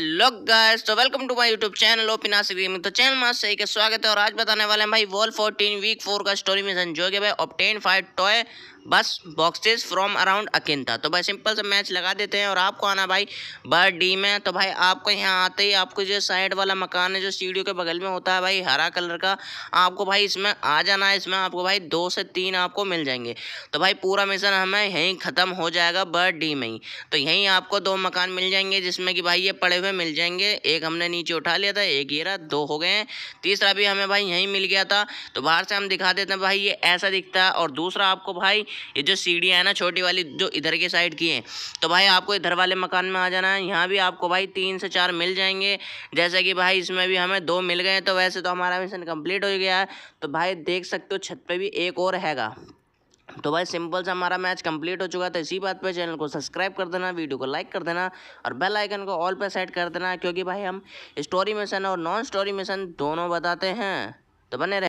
लोग गाइस तो welcome to my YouTube channel Opinas gaming तो चैनल में सही के स्वागत है और आज बताने वाले हैं भाई वॉल 14 वीक 4 का स्टोरी मिशन जो कि भाई obtain five toy bus boxes from around अकिंता तो भाई सिंपल से मैच लगा देते हैं और आपको आना भाई बर्ड डी में। तो भाई आपको यहाँ आते ही आपको जो साइड वाला मकान है, जो सीढ़ियों के बगल में होता है भाई, हरा कलर का, आपको भाई इसमें आ जाना है। इसमें आपको भाई दो से तीन आपको मिल जाएँगे। तो भाई पूरा मिशन हमें यहीं ख़त्म हो जाएगा बर्ड डी में ही। तो यहीं आपको दो मकान मिल जाएँगे, जिसमें कि भाई ये पड़े हुए मिल जाएँगे। एक हमने नीचे उठा लिया था, एक ये दो हो गए हैं। तीसरा भी हमें भाई यहीं मिल गया था। तो बाहर से हम दिखा देते हैं, भाई ये ऐसा दिखता है। और दूसरा आपको भाई ये जो सीढ़ियाँ है ना, छोटी वाली जो इधर के साइड की है तो भाई आपको इधर वाले मकान में आ जाना है। यहाँ भी आपको भाई तीन से चार मिल जाएँगे। जैसे कि भाई इसमें भी हमें दो मिल गए तो वैसे तो हमारा मिशन कंप्लीट हो गया है। तो भाई देख सकते हो, छत पे भी एक और हैगा। तो भाई सिंपल से हमारा मैच कंप्लीट हो चुका था इसी बात पे चैनल को सब्सक्राइब कर देना वीडियो को लाइक कर देना और बेल आइकन को ऑल पे सेट कर देना, क्योंकि भाई हम स्टोरी मिशन और नॉन स्टोरी मिशन दोनों बताते हैं। तो बने रहे।